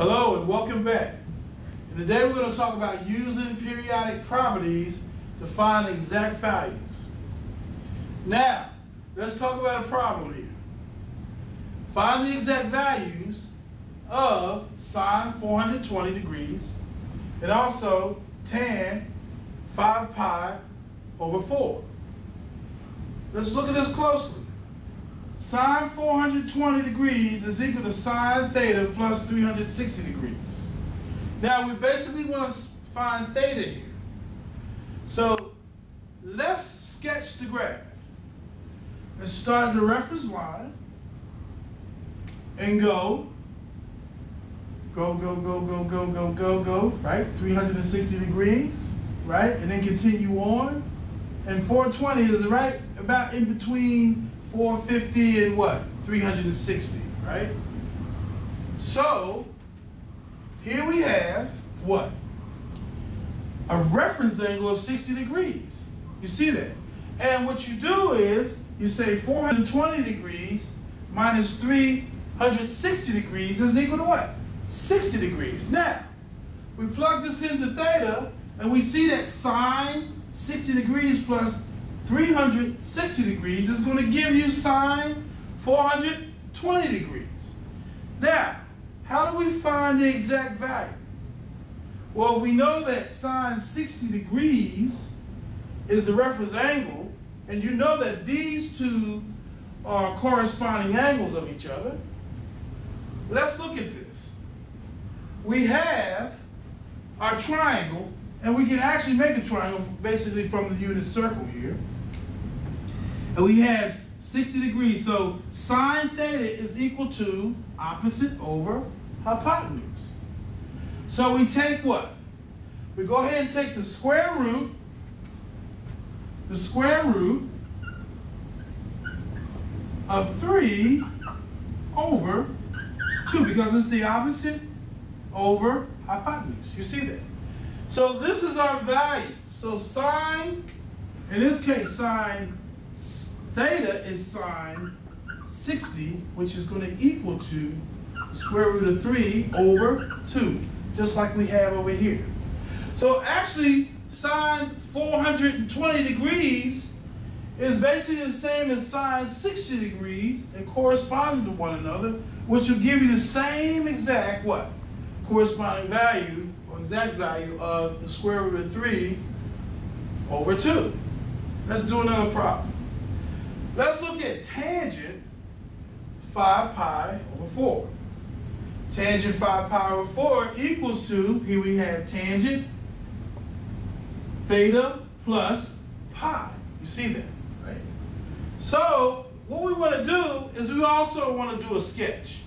Hello and welcome back. And today we're going to talk about using periodic properties to find exact values. Now, let's talk about a problem here. Find the exact values of sine 420 degrees and also tan 5 pi over 4. Let's look at this closely. Sine 420 degrees is equal to sine theta plus 360 degrees. Now we basically want to find theta here. So let's sketch the graph. Let's start at the reference line and go, go, go, go, go, go, go, go, go, right? 360 degrees, right? And then continue on. And 420 is right about in between 450 and what? 360, right? So, here we have what? A reference angle of 60 degrees. You see that? And what you do is, you say 420 degrees minus 360 degrees is equal to what? 60 degrees. Now, we plug this into theta, and we see that sine 60 degrees plus 360 degrees is going to give you sine 420 degrees. Now, how do we find the exact value? Well, we know that sine 60 degrees is the reference angle, and you know that these two are corresponding angles of each other. Let's look at this. We have our triangle, and we can actually make a triangle basically from the unit circle here. And we have 60 degrees. So sine theta is equal to opposite over hypotenuse. So we take what? We go ahead and take the square root, the square root of 3 over 2 because it's the opposite over hypotenuse. You see that? So this is our value. So sine, in this case, sine Theta is sine 60, which is going to equal to the square root of 3 over 2, just like we have over here. So actually, sine 420 degrees is basically the same as sine 60 degrees and corresponding to one another, which will give you the same exact what? Corresponding value or exact value of the square root of 3 over 2. Let's do another problem. Let's look at tangent 5 pi over 4. Tangent 5 pi over 4 equals to, here we have tangent theta plus pi. You see that, right? So what we want to do is we also want to do a sketch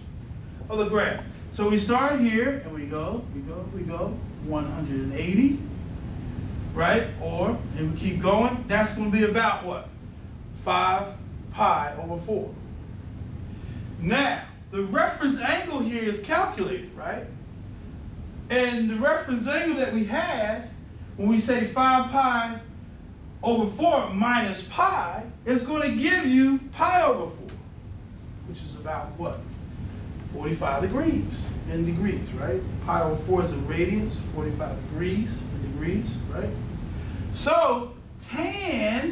of the graph. So we start here and we go, we go, we go 180, right? Or, and we keep going. That's going to be about what? 5 pi over 4. Now, the reference angle here is calculated, right? And the reference angle that we have, when we say 5 pi over 4 minus pi, is going to give you pi over 4, which is about what? 45 degrees in degrees, right? Pi over 4 is a radians, 45 degrees in degrees, right? So tan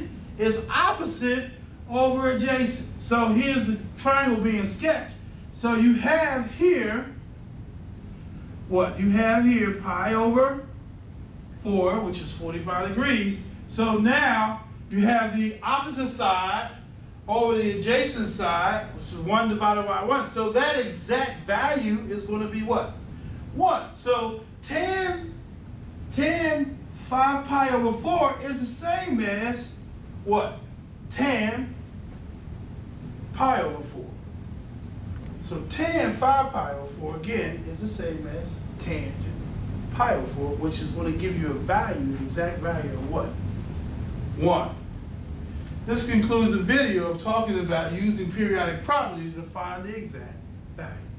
is opposite over adjacent. So here's the triangle being sketched. So you have here, what? You have here pi over 4, which is 45 degrees. So now you have the opposite side over the adjacent side, which is 1 divided by 1. So that exact value is going to be what? 1. So tan, tan, 5 pi over 4 is the same as what? Tan pi over 4. So tan 5 pi over 4, again, is the same as tangent pi over 4, which is going to give you a value, the exact value of what? 1. This concludes the video of talking about using periodic properties to find the exact value.